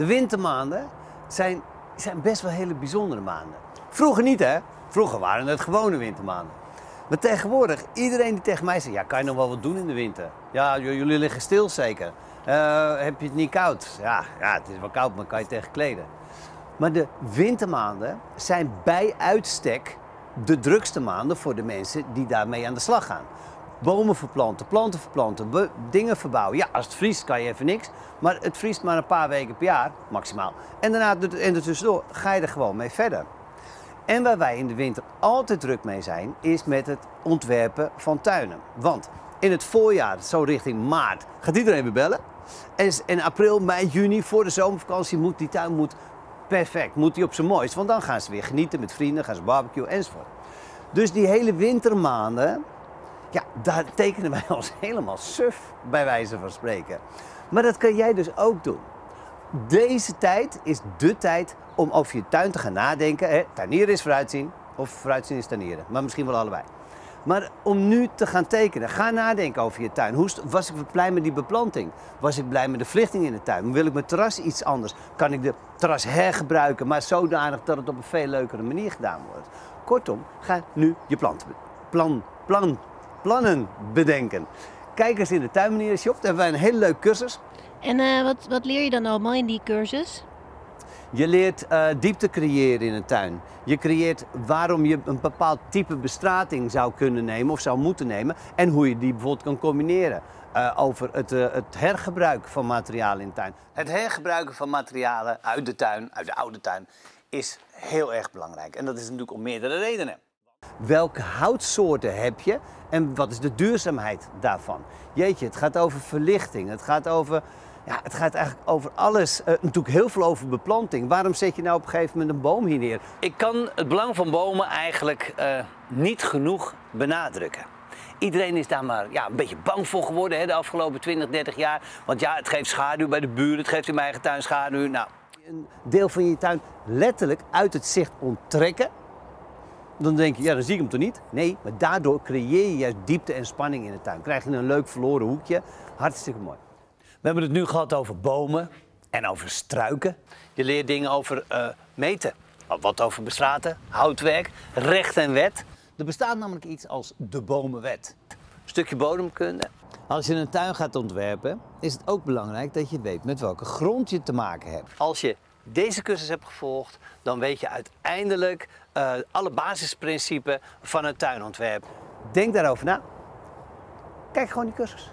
De wintermaanden zijn, zijn best wel hele bijzondere maanden. Vroeger niet hè, vroeger waren het gewone wintermaanden. Maar tegenwoordig, iedereen die tegen mij zegt, ja kan je nog wel wat doen in de winter? Ja, jullie liggen stil zeker. Eh, heb je het niet koud? Ja, ja, het is wel koud, maar kan je tegen kleden. Maar de wintermaanden zijn bij uitstek de drukste maanden voor de mensen die daarmee aan de slag gaan. Bomen verplanten, planten verplanten, dingen verbouwen. Ja, als het vriest kan je even niks, maar het vriest maar een paar weken per jaar, maximaal. En daarna en ertussendoor ga je er gewoon mee verder. En waar wij in de winter altijd druk mee zijn, is met het ontwerpen van tuinen. Want in het voorjaar, zo richting maart, gaat iedereen weer bellen. En in april, mei, juni, voor de zomervakantie, moet die tuin moet perfect, moet die op zijn mooist. Want dan gaan ze weer genieten met vrienden, gaan ze barbecue enzovoort. Dus die hele wintermaanden, ja, daar tekenen wij ons helemaal suf, bij wijze van spreken. Maar dat kan jij dus ook doen. Deze tijd is de tijd om over je tuin te gaan nadenken. Hè, tuinieren is vooruitzien, of vooruitzien is tuinieren, maar misschien wel allebei. Maar om nu te gaan tekenen, ga nadenken over je tuin. Hoe was ik blij met die beplanting? Was ik blij met de verlichting in de tuin? Wil ik mijn terras iets anders? Kan ik de terras hergebruiken, maar zodanig dat het op een veel leukere manier gedaan wordt? Kortom, ga nu je plan, plan, plan, plannen bedenken. Kijk eens in de tuinmanieren shop, daar hebben wij een hele leuke cursus. En eh, wat, wat leer je dan allemaal in die cursus? Je leert eh, diepte creëren in een tuin. Je creëert waarom je een bepaald type bestrating zou kunnen nemen of zou moeten nemen. En hoe je die bijvoorbeeld kan combineren. eh, over het, eh, het hergebruik van materialen in de tuin. Het hergebruiken van materialen uit de tuin, uit de oude tuin, is heel erg belangrijk. En dat is natuurlijk om meerdere redenen. Welke houtsoorten heb je en wat is de duurzaamheid daarvan? Jeetje, het gaat over verlichting, het gaat over, ja, het gaat eigenlijk over alles. Eh, natuurlijk heel veel over beplanting. Waarom zet je nou op een gegeven moment een boom hier neer? Ik kan het belang van bomen eigenlijk eh, niet genoeg benadrukken. Iedereen is daar maar ja, een beetje bang voor geworden hè, de afgelopen 20, 30 jaar. Want ja, het geeft schaduw bij de buren, het geeft in mijn eigen tuin schaduw. Nou, een deel van je tuin letterlijk uit het zicht onttrekken dan denk je, ja, dan zie ik hem toch niet? Nee, maar daardoor creëer je juist diepte en spanning in de tuin. Krijg je een leuk verloren hoekje. Hartstikke mooi. We hebben het nu gehad over bomen en over struiken. Je leert dingen over eh, meten. Wat over bestraten, houtwerk, recht en wet. Er bestaat namelijk iets als de bomenwet. Een stukje bodemkunde. Als je een tuin gaat ontwerpen, is het ook belangrijk dat je weet met welke grond je te maken hebt. Als je deze cursus hebt gevolgd, dan weet je uiteindelijk eh, alle basisprincipes van een tuinontwerp. Denk daarover na. Kijk gewoon die cursus.